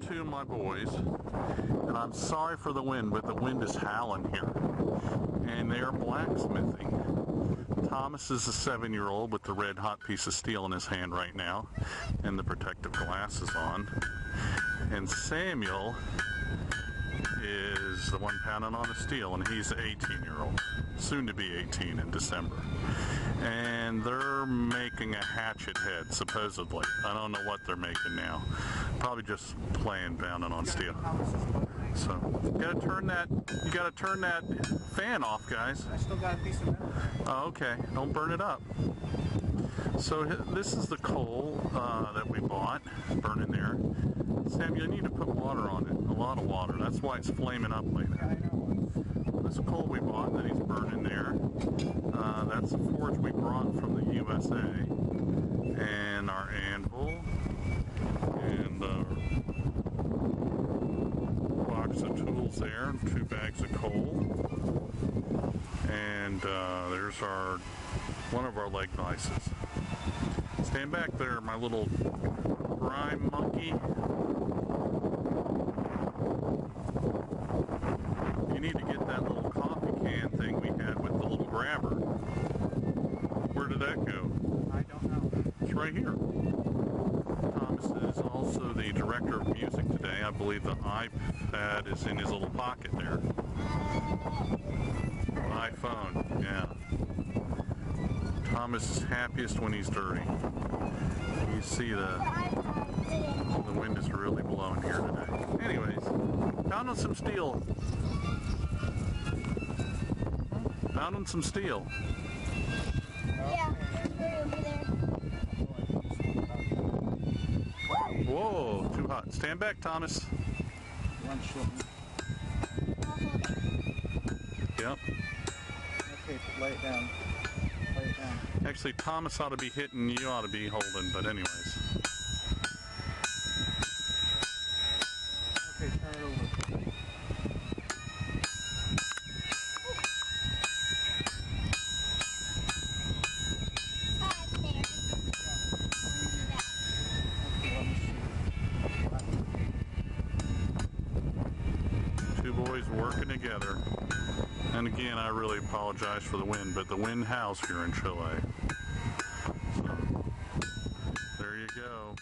two of my boys, and I'm sorry for the wind, but the wind is howling here. And they are blacksmithing. Thomas is a seven-year-old with the red hot piece of steel in his hand right now, and the protective glasses on. And Samuel is the one pounding on the steel, and he's an 18-year-old, soon to be 18 in December. And they're making a hatchet head, supposedly. I don't know what they're making now. Probably just playing pounding on steel. So you gotta turn that you gotta turn that fan off, guys. I still got a piece of metal. Oh, okay. Don't burn it up. So this is the coal uh, that we bought, burning there. Sam, you need to put water on it, a lot of water. That's why it's flaming up like that. This coal we bought that he's burning there. That's the forge we brought from the USA. And our anvil. And uh, box of tools there. Two bags of coal. And uh, there's our one of our leg vices. Stand back there, my little grime monkey. You need to get that little coffee can thing we had with the little grabber. Did that go? I don't know. It's right here. Thomas is also the director of music today. I believe the iPad is in his little pocket there. iPhone, yeah. Thomas is happiest when he's dirty. You see the the wind is really blowing here today. Anyways, found on some steel. Found on some steel. Yeah, they're over there. Whoa, too hot. Stand back, Thomas. One short. I'll hold it. Yep. Okay, lay it down. Lay it down. Actually, Thomas ought to be hitting, you ought to be holding, but anyways. Okay, turn it over. Ah, it's there. Okay, working together. And again, I really apologize for the wind, but the wind howls here in Chile. So, there you go.